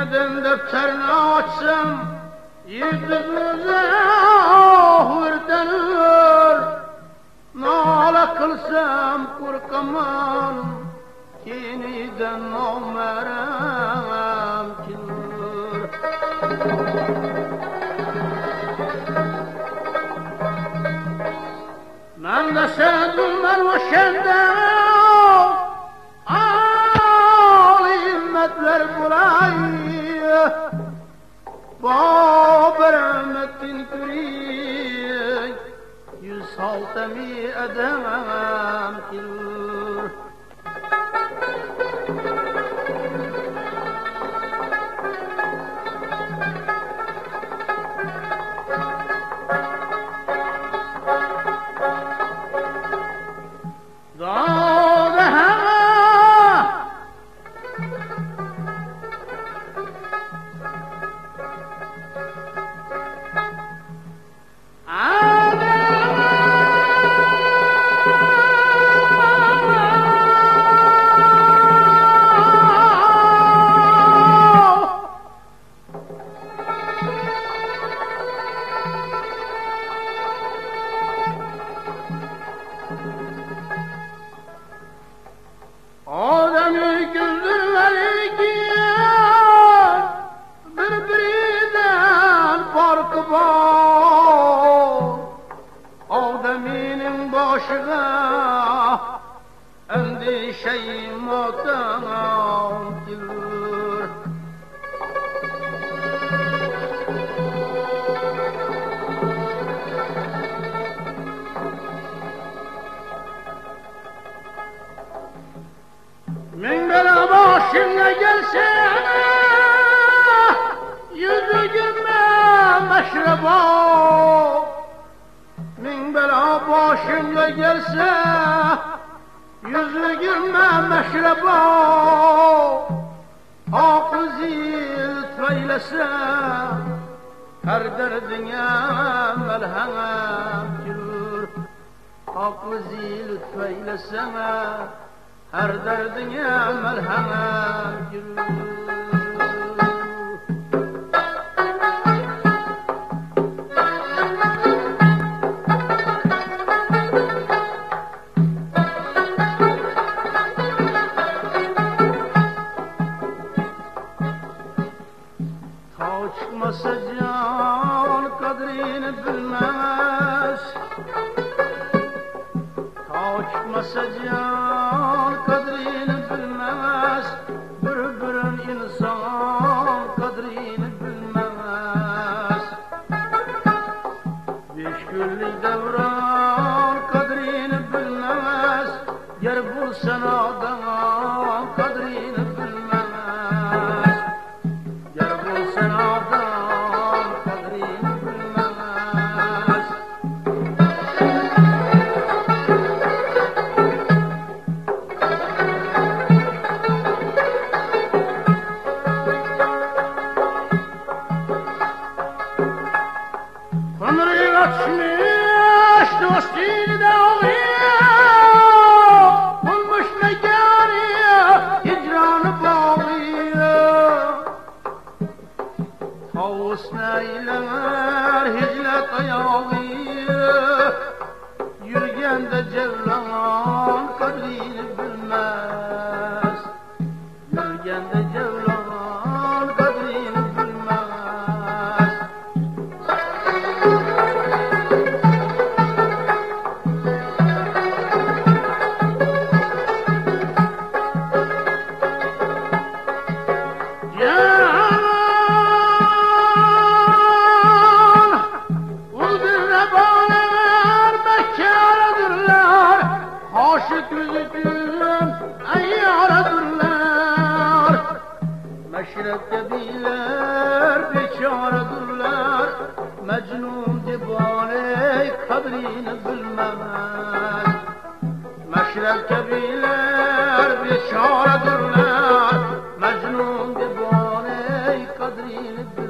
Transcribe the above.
Sineden defterini açsam Yüzümüze hürdenir Nala kılsam kurkamam Yeniden namerem kimdir Ben de sevdim ben o şenden صوتمي أدمامك matem gelir. Min bela başına gelse yüzüme meşreba Min başına gelse yüzüme meşreba Hakkı zil feylese her derdine melhem gülür Hakkı zil feylesene her derdine merhamet gülür. Ta çıkmasa can kadrini bilmez. Kaçmasa can kadrini جل şükrüdüm ey aradırlar Meşrepte biler biçaradırlar Mecnun divane kadrini bilmemez Meşrepte biler biçaradırlar Mecnun divane kadrini bilmemez